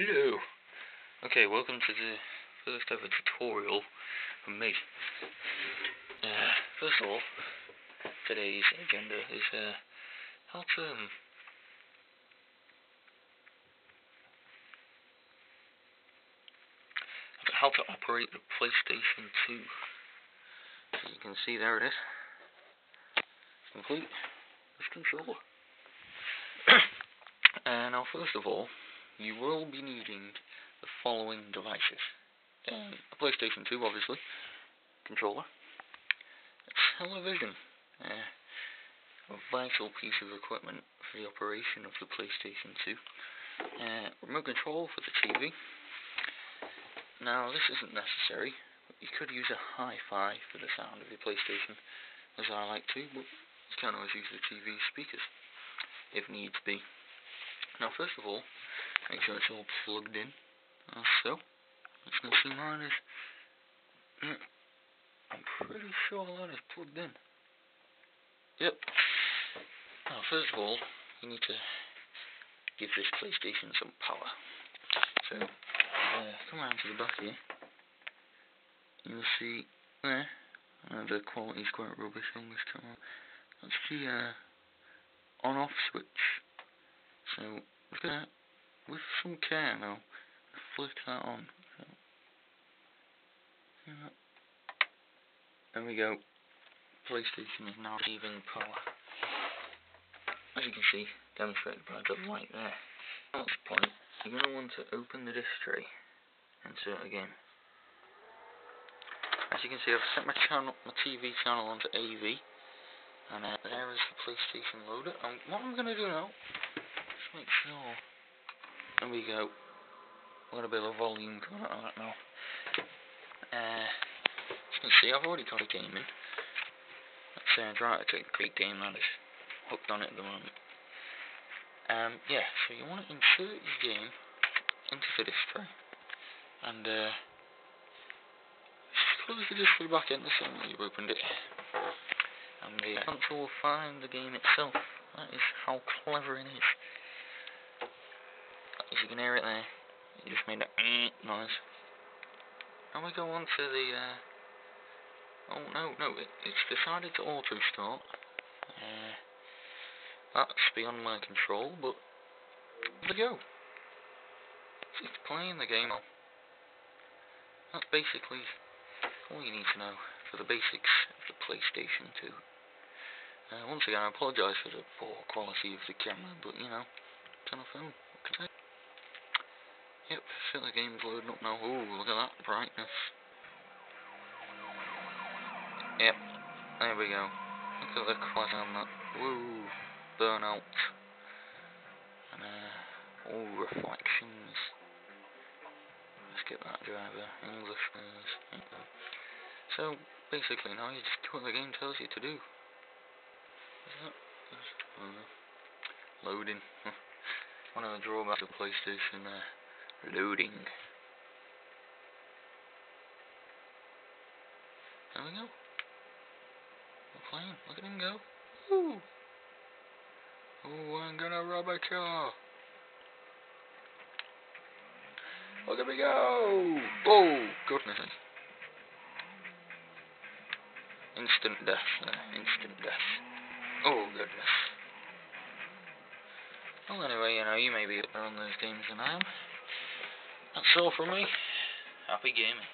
Hello. Okay, welcome to the first ever tutorial from me. Uh, first of all, today's agenda is uh, how to um, how to operate the PlayStation 2. So you can see there it is, complete controller. uh, now, first of all, you will be needing the following devices. Um, a PlayStation 2, obviously, controller, a television, uh, a vital piece of equipment for the operation of the PlayStation 2, uh, remote control for the TV. Now, this isn't necessary, but you could use a hi-fi for the sound of your PlayStation, as I like to, but you can always use the TV speakers, if needs be. Now, first of all, Make sure it's all plugged in. So. You can see mine is I'm pretty sure that is plugged in. Yep. Now first of all you need to give this PlayStation some power. So uh, come around to the back here. You'll see there uh, the quality is quite rubbish on this camera. That's the uh, on off switch. So look at that with some care now, flick that on. There we go. PlayStation is now receiving power. As you can see, demonstrated by the light there. At this point, you're going to want to open the disc tray, and insert again. As you can see, I've set my channel, my TV channel onto AV, and uh, there is the PlayStation loader. And what I'm going to do now, make sure there we go. Got a bit of volume going on that now. Uh, as you can see, I've already got a game in. That sounds right, it's a great game that is hooked on it at the moment. Um, yeah, so you want to insert your game into the disc tray. And, uh, close the disc tray back in the same way you opened it. And the console will find the game itself. That is how clever it is you can hear it there. It just made a noise. And we go on to the, uh, oh no, no, it, it's decided to auto start. Uh, that's beyond my control, but there we go. It's playing the game on. That's basically all you need to know for the basics of the PlayStation 2. Uh, once again, I apologise for the poor quality of the camera, but you know, it's on a phone. Yep, so the game's loading up now. Ooh, look at that brightness. Yep, there we go. Look at the quality on that. Woo, burnout. And uh, all reflections. Let's get that driver. English. So, basically now you just do what the game tells you to do. Is that? Uh, loading. One of the drawbacks of PlayStation there. Uh, Loading. There we go. We're playing. Look at him go. Ooh. Oh, I'm gonna rob a car. Look at me go! Oh, goodness. Instant death there. Instant death. Oh, goodness. Well, anyway, you know, you may be better on those games than I am. That's all from me. Happy gaming.